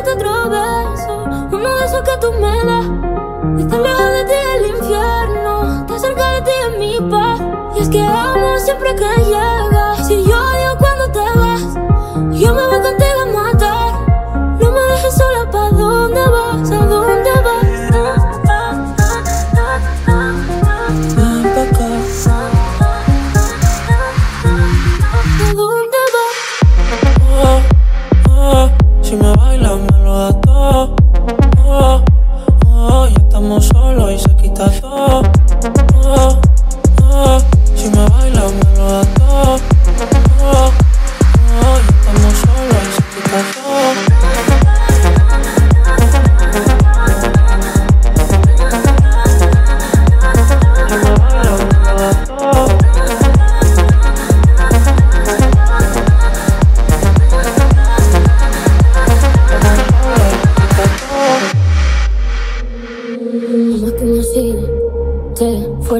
necesito otro estamos solos y se quita todo.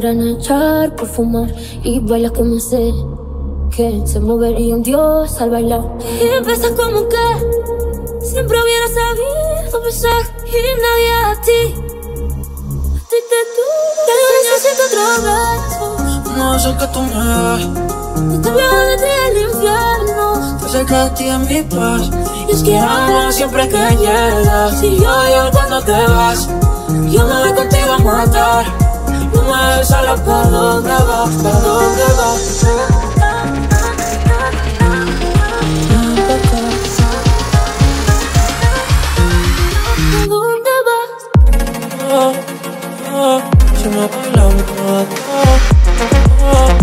Fueran a echar por fumar y bailas como sé que se movería un dios al bailar. Y empiezas como que siempre hubiera sabido besar y nadie a ti. A ti te tuve. Yo necesito otro beso, No sé que tú me das. estar lejos de ti el infierno. Estar cerca de ti es mi paz. Y es que amo siempre que llegas. Y yo odio cuando te vas. Yo me voy contigo a Avísala pa' dónde va, dónde ah, ah, va.